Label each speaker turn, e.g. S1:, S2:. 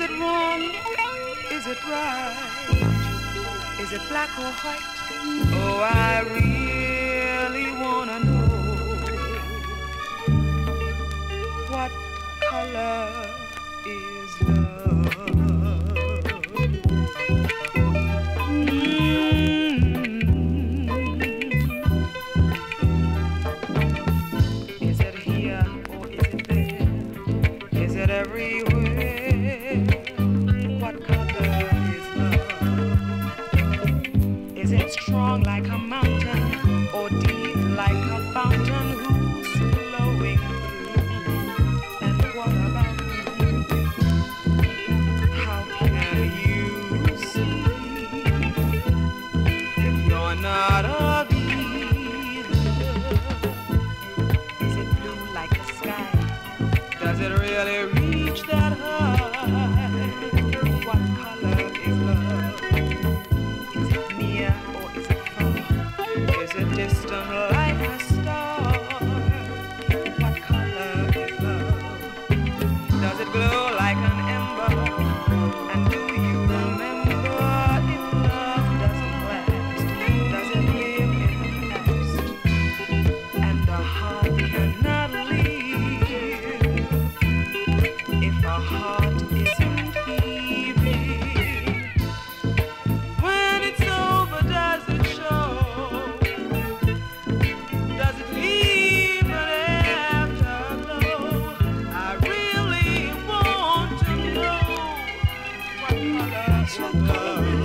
S1: Is it wrong? Is it right? Is it black or white? Oh, I really wanna know what color is love. Mm. is it here or is it there is it everywhere. Is it strong like a mountain or deep like a fountain who's flowing through? And what about you? How can you see if you're not a believer? Is it blue like the sky? Does it really reach that high? What color? system Thanks.